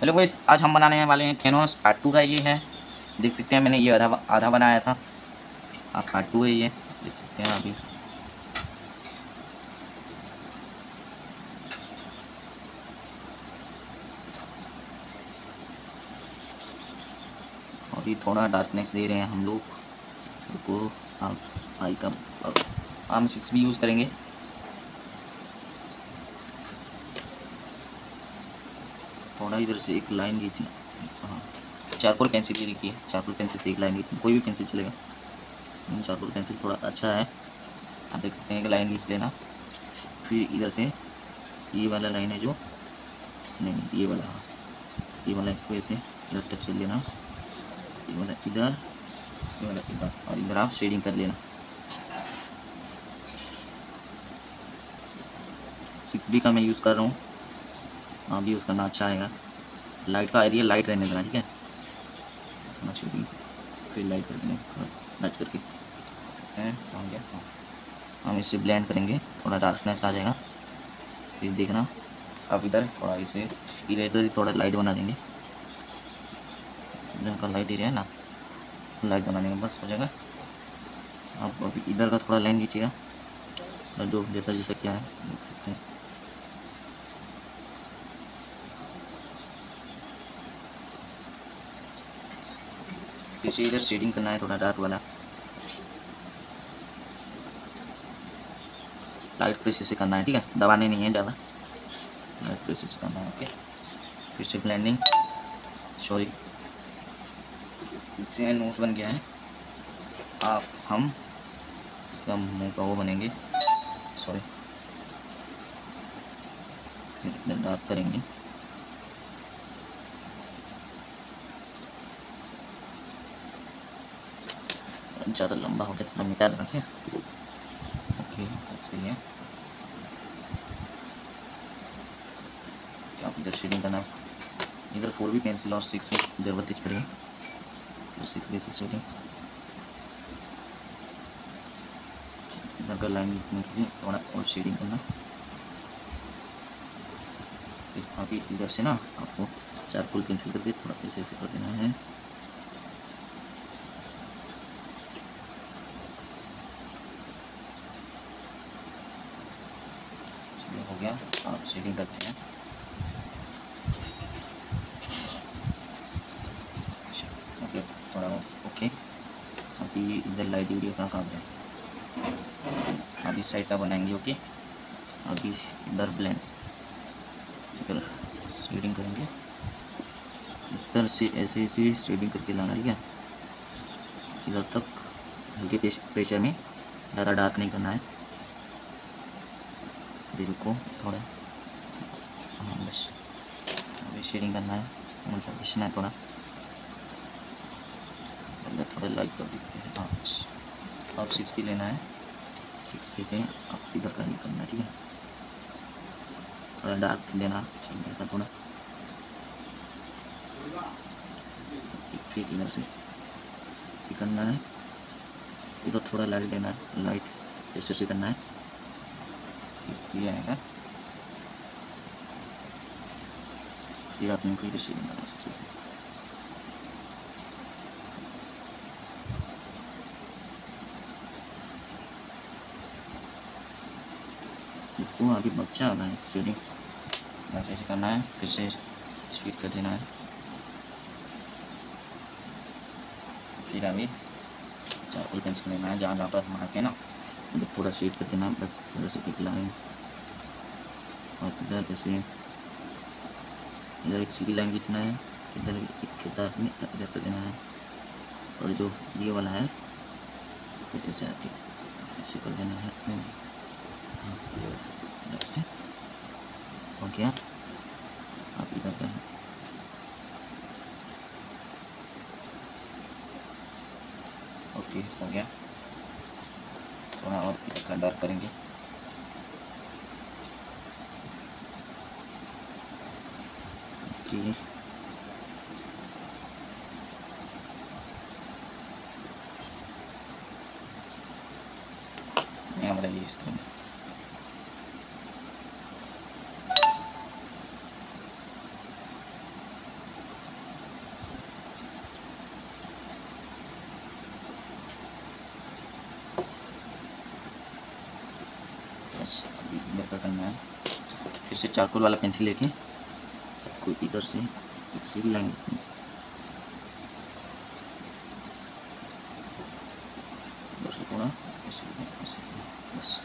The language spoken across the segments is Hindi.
हेलो गाइस, आज हम बनाने वाले हैं थेनोस पार्ट टू का ये है। देख सकते हैं मैंने ये आधा आधा बनाया था। आप पार्ट टू है ये। देख सकते हैं अभी। और ये थोड़ा डार्कनेस दे रहे हैं हम लोग। आप आई का आम सिक्स भी यूज़ करेंगे। थोड़ा इधर से एक लाइन खींचना। हाँ चारकोल पेंसिल ये देखिए, चारकोल पेंसिल से एक लाइन खींचना। कोई भी पेंसिल चलेगा। चारकोल पेंसिल थोड़ा अच्छा है। आप देख सकते हैं एक लाइन खींच लेना। फिर इधर से ये वाला लाइन है जो, नहीं नहीं, ये वाला हाँ। ये वाला इसको ऐसे इधर टच कर लेना। ये वाला इधर, ये वाला इधर, और इधर आप शेडिंग कर लेना। सिक्स बी का मैं यूज़ कर रहा हूँ। भी यूज़ करना अच्छा आएगा। लाइट का एरिया लाइट रहने देना, ठीक है? फिर लाइट कर देंगे लाइट करके हैं हो गया? हाँ। हम इसे ब्लेंड करेंगे, थोड़ा डार्कनेस आ जाएगा। फिर देखना, अब इधर थोड़ा इसे इरेजर थोड़ा लाइट बना देंगे। जहाँ का लाइट एरिया है ना लाइट बना देंगे बस हो जाएगा। आप अभी इधर का थोड़ा लाइन लीजिएगा। जो जैसा जैसा क्या है, देख सकते हैं। इसे इधर शेडिंग करना है, थोड़ा डार्क वाला। लाइट प्रेस से करना है, ठीक है? दबाने नहीं है ज़्यादा। लाइट प्रेस से करना है, ओके। फिर से ब्लेंडिंग सॉरी से नोट्स बन गया है। आप, हम, इसका मुँह का वो बनेंगे। सॉरी डार्क करेंगे। ज़्यादा लंबा हो गया थोड़ा मिटा रखें ओके अब सही है आप इधर शेडिंग करना इधर फोर भी पेंसिल और सिक्स भी ज़रूरत तेज पड़ेगी तो सिक्स बेसिस शेडिंग इधर का लाइन लिए थोड़ा और शेडिंग करना। फिर अभी इधर से ना आपको चारकोल पेंसिल करके थोड़ा ऐसे ऐसे कर देना है हो गया शेडिंग करते हैं। ओके थोड़ा ओके अभी इधर लाइट एरिया कहाँ काम है। अभी साइड का बनाएँगे ओके अभी इधर ब्लेंड इधर शेडिंग करेंगे। इधर से ऐसे ऐसे शेडिंग करके लाना, ठीक है? इधर तक हल्के प्रेशर में, ज़्यादा डार्क नहीं करना है। दिल को थोड़ा। बस अभी शेडिंग करना है मतलब खींचना है थोड़ा इधर थोड़ा लाइट कर देते हैं हाँ बस अब सिक्स की लेना है सिक्स पी से आप इधर का ही करना ठीक है थोड़ा डार्क देना इधर का थोड़ा फिर इधर से इसे करना है इधर थोड़ा लाइट देना है लाइट फिर से करना है ये आएगा फिर आपने को इधर शेडिंग करना है से वो अभी बच्चा आ रहा है शेडिंग बस ऐसे करना है फिर से स्वीट कर देना है फिर अभी चारकोल पेंसिल लेना है जहाँ जहाँ पर मार के ना इधर पूरा शेड कर देना है बस इधर से एक लाइन और इधर ऐसे इधर एक सीधी लाइन खींचना है, इधर एक किरदार में इधर कर देना है। और जो ये वाला है, ऐसे आके ऐसे कर देना है हाँ इधर हो गया। आप इधर का है। ओके, हो गया। थोड़ा और इधर का डार्क करेंगे। की Lembra करना है चारकोल वाला पेंसिल लेके आपको इधर से सील लेंगे इधर बस।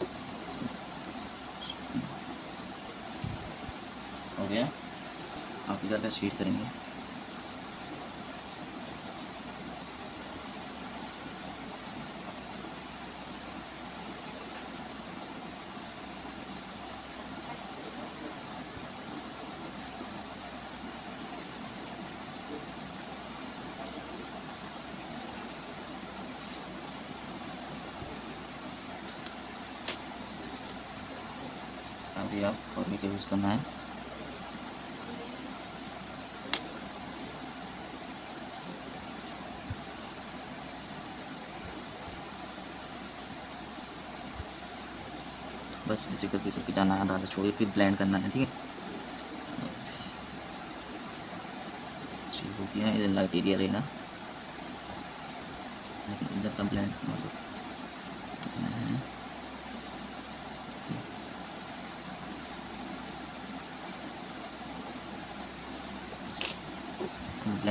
हो गया? आप इधर का सीट करेंगे। अभी आप फॉर्मी का यूज़ करना है। बस इसी करके करके जाना है आधा छोड़िए फिर ब्लेंड करना है, ठीक है? जी, हो गया इधर लाइट एरिया रहेगा। इधर का ब्लेंड मतलब करना है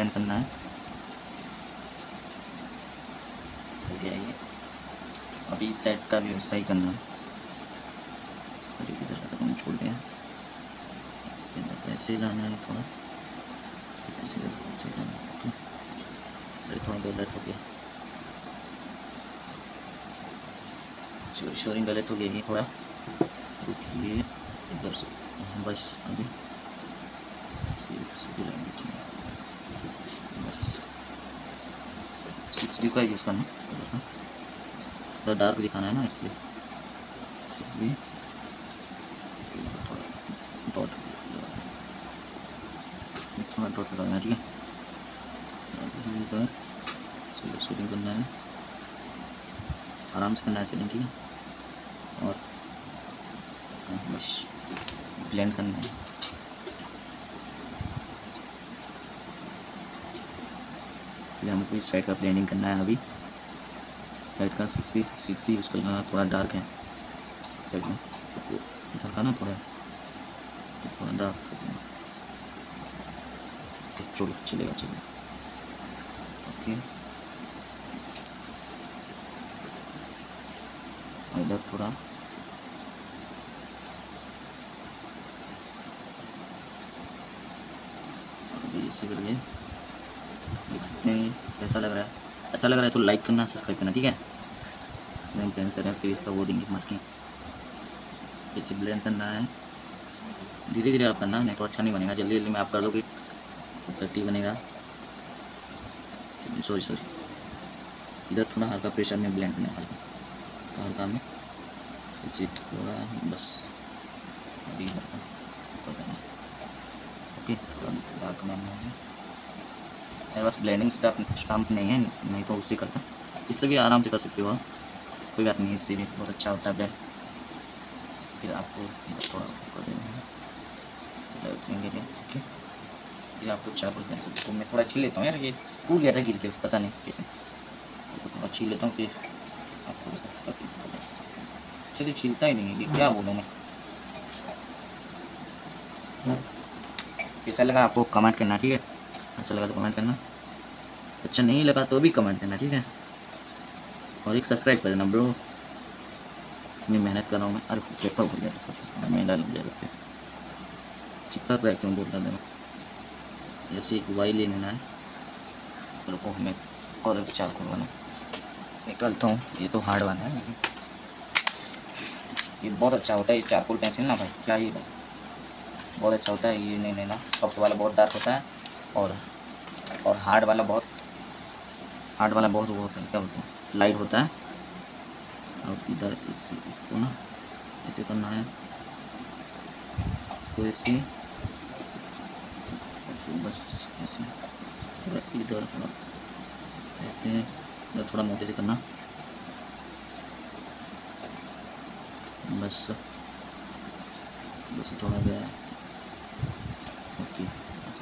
ब्लेंड करना है। हो गया ये। अभी इस साइड का ही करना है। का तो छोड़ ऐसे ही लाना है थोड़ा। इधर ही लाना है इधर थोड़ा गलत हो गया। सॉरी सॉरी गलत हो गया ये थोड़ा। रुकिए। इधर से। हाँ, बस अभी। सिर्फ़ लाइन खींचनी है बस सिक्स बी का यूज़ करना थोड़ा डार्क दिखाना है ना इसलिए। सिक्स बी डॉट थोड़ा डॉट लगाना ठीक है? सिर्फ़ शूटिंग करना है। आराम से करना है सेटिंग ठीक है? और हाँ, बस ब्लेंड करना है। फिर हमको इस साइड का ब्लेंडिंग करना है अभी। साइड का सिक्स भी सिक्स भी यूज़ करना थोड़ा डार्क है। साइड में तो इधर का ना थोड़ा। थोड़ा डार्क कर देना ओके, चलो चलेगा चलेगा। ओके। इधर थोड़ा। इसी करके। देख सकते हैं कैसा लग रहा है। अच्छा लग रहा है तो लाइक करना सब्सक्राइब करना, ठीक है? ब्लेंड ब्लेंड करें फिर इसका वो देंगे मार्किंग इसे ब्लेंड करना है। धीरे धीरे आप करना, नहीं तो अच्छा नहीं बनेगा। जल्दी जल्दी में आप कर दोगे तो गलती बनेगा। सॉरी सॉरी इधर थोड़ा हल्का प्रेशर में ब्लेंड करना है, हल्का। हल्का में। थोड़ा, बस। अभी इधर का कर देना। ओके थोड़ा डार्क में है। मेरे पास ब्लेंडिंग स्टाफ स्टाम्प नहीं है नहीं तो उससे करता इससे भी आराम से कर सकते हो आप। कोई बात नहीं इससे भी बहुत अच्छा होता है ब्लेंड फिर आपको थोड़ा कर देना है। ओके। फिर आपको चार बोल सकते तो मैं थोड़ा छील लेता हूँ यार ये टूट गया था गिर के पता नहीं कैसे। तो थोड़ा छील लेता हूँ फिर आपको चलिए छीलता ही नहीं है क्या बोलूँ मैं कैसा लगा आपको? कमेंट करना ठीक है? अच्छा लगा तो कमेंट करना। अच्छा नहीं लगा तो भी कमेंट करना, ठीक है? और एक सब्सक्राइब कर देना ब्रो मैं मेहनत कर रहा हूँ मैं अरे पेपर भूल गया मैं डाल दिया, फिर। चिपका कर क्यों बोलता देना। जैसे एक वाई ले लेना है रुको हमें और एक चाकू वाला निकलता हूँ, ये तो हार्ड वाला है, लेकिन ये बहुत अच्छा होता है, ये चारकोल पेंसिल ना भाई, क्या ही भाई। बहुत अच्छा होता है, ये नहीं लेना। सॉफ्ट वाला बहुत डार्क होता है। और और हार्ड वाला बहुत हार्ड वाला बहुत वो होता है, क्या बोलते हैं? लाइट होता है। और इधर इसे, इसको ना ऐसे करना है। इसको ऐसे, बस ऐसे। थोड़ा इधर, थोड़ा ऐसे, इधर थोड़ा मोटे से करना। बस बस थोड़ा गया है ओके बस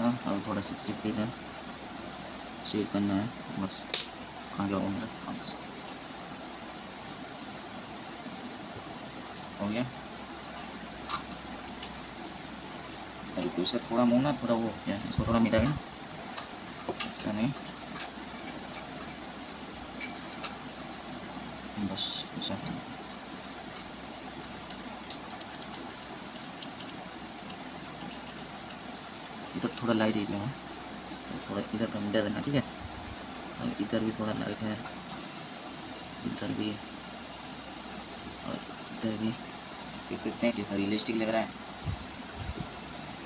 देखा अब थोड़ा सिक्सटी स्पीड है चेक करना है, बस। कहाँ गया वो मेरा हाँ हो गया? अरे कोई सा थोड़ा मुँह थोड़ा वो क्या है। इसको थोड़ा मिटाएगा गया इसका नहीं बस ऐसा इधर थोड़ा लाइट एरिया है तो थोड़ा इधर कम दे देना ठीक है? और इधर भी थोड़ा लाइट है, इधर भी, और इधर भी, देख सकते हैं कैसा रियलिस्टिक लग रहा है।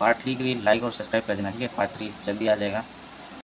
पार्ट थ्री के लिए लाइक और सब्सक्राइब कर देना, ठीक है? पार्ट थ्री जल्दी आ जाएगा।